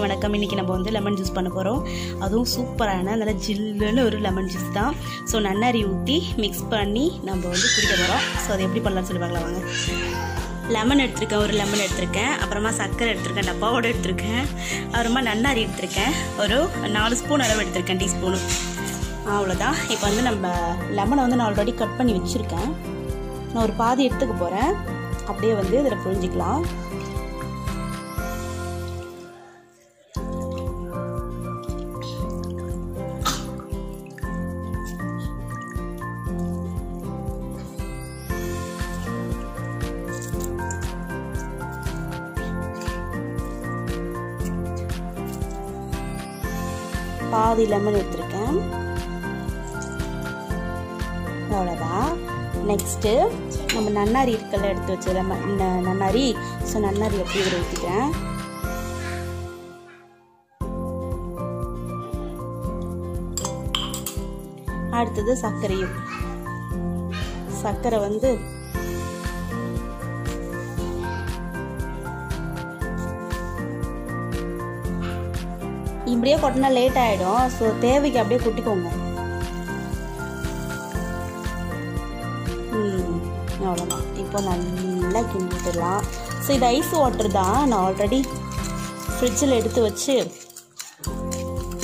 எல்லாருக்கும் வணக்கம். இன்றைக்கி நம்ம வந்து லெமன் ஜூஸ் பண்ண போகிறோம் அதுவும் சூப்பரான நல்ல ஜில்லுன்னு ஒரு லெமன் ஜூஸ் தான். ஸோ நன்னாரி ஊற்றி மிக்ஸ் பண்ணி நம்ம வந்து குடிக்க போகிறோம் ஸோ அதை எப்படி பண்ணலாம்னு சொல்லி பார்க்கலாம் வாங்க. லெமன் எடுத்திருக்கேன் ஒரு லெமன் எடுத்திருக்கேன். அப்புறமா சர்க்கரை எடுத்திருக்கேன் டப்பாவோட எடுத்திருக்கேன். அப்புறமா நன்னாரி எடுத்திருக்கேன். ஒரு நாலு ஸ்பூன் அளவு எடுத்திருக்கேன் டீஸ்பூனு. அவ்வளோதான் இப்போ வந்து நம்ம லெமனை வந்து நான் ஆல்ரெடி கட் பண்ணி வச்சுருக்கேன். நான் ஒரு பாதி எடுத்துக்க போகிறேன் அப்படியே வந்து இதில் புரிஞ்சிக்கலாம் பாதி லெமன் எடுத்திருக்கேன். அவ்வளோதான் நெக்ஸ்ட்டு நம்ம நன்னாரி இருக்கல எடுத்து வச்ச லெமன் நன்னாரி. ஸோ நன்னாரி எப்படி இதில் ஊற்றிக்கிறேன் அடுத்தது சர்க்கரையும். சர்க்கரை வந்து இப்படியே கொட்டினா லேட் ஆகிடும் ஸோ தேவைக்கு அப்படியே கொட்டிக்கோங்க. ம் அவ்வளோதான் இப்போ நல்லா கிண்டிட்டுலாம் ஸோ இது ஐஸ் வாட்டர் தான். நான் ஆல்ரெடி ஃப்ரிட்ஜில் எடுத்து வச்சு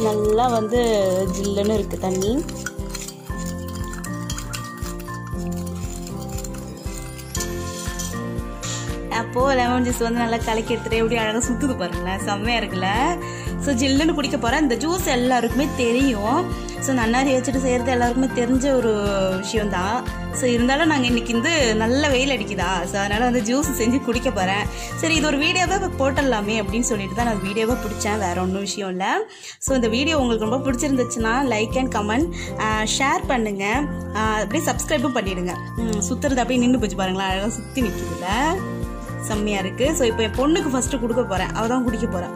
நல்லா வந்து ஜில்லுன்னு இருக்குது தண்ணி. அப்போது லெமன் ஜூஸ் வந்து நல்லா கலக்கி எடுத்துகிட்டு எப்படி அழகாக சுற்றுது பாருங்களேன் செம்மையாக இருக்குல்ல? ஸோ ஜில்லுன்னு குடிக்க போகிறேன் இந்த ஜூஸ் எல்லாருக்குமே தெரியும். ஸோ நன்னாரி வச்சுட்டு செய்கிறது எல்லாருக்குமே தெரிஞ்ச ஒரு விஷயம்தான். ஸோ இருந்தாலும் நாங்கள் இன்றைக்கி வந்து நல்ல வெயில் அடிக்குதா? ஸோ அதனால் வந்து ஜூஸ் செஞ்சு குடிக்க போகிறேன் சரி இது ஒரு வீடியோவாக இப்போ போட்டுடலாமே அப்படின்னு சொல்லிட்டு தான் நான் வீடியோவாக பிடிச்சேன். வேறு ஒன்றும் விஷயம் இல்லை. ஸோ இந்த வீடியோ உங்களுக்கு ரொம்ப பிடிச்சிருந்துச்சுன்னா லைக் அண்ட் கமெண்ட் ஷேர் பண்ணுங்கள் அப்படியே சப்ஸ்கிரைபும் பண்ணிவிடுங்க சுற்றுறது அப்படியே நின்று போச்சு பாருங்களேன். அழகாக சுற்றி நிற்கிதுல்ல செம்மையாக இருக்குது ஸோ இப்போ என் பொண்ணுக்கு ஃபஸ்ட்டு கொடுக்க போகிறேன் அவள் தான் குடிக்க போகிறேன்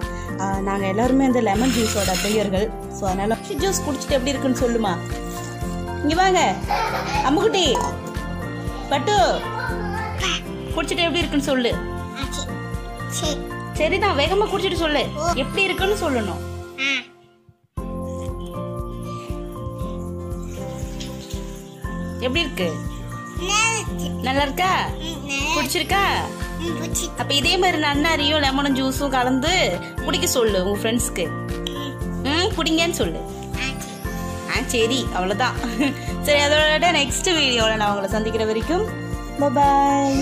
நாங்கள் எல்லாருமே இந்த லெமன் ஜூஸோட பிரியர்கள். ஸோ அதனால் ஜூஸ் குடிச்சிட்டு எப்படி இருக்குன்னு சொல்லுமா? இங்கே வாங்க. அம்முக்குட்டி பட்டு. குடிச்சிட்டு எப்படி இருக்குன்னு சொல்லு. சரிதான் வேகமாக குடிச்சிட்டு சொல்லு. எப்படி இருக்குன்னு சொல்லணும். எப்படி இருக்கு? நல்லா இருக்கா. பிடிச்சிருக்கா அப்ப இதே மாதிரி நன்னாரியும் லெமனும் ஜூஸும் கலந்து குடிக்க சொல்லு உங்க ஃப்ரெண்ட்ஸ்க்கு ம் குடிங்கன்னு சொல்லு. ஆ சரி. அவ்வளோதான் சரி அதோட நெக்ஸ்ட் வீடியோவில் நான் உங்களை சந்திக்கிற வரைக்கும் பாய்.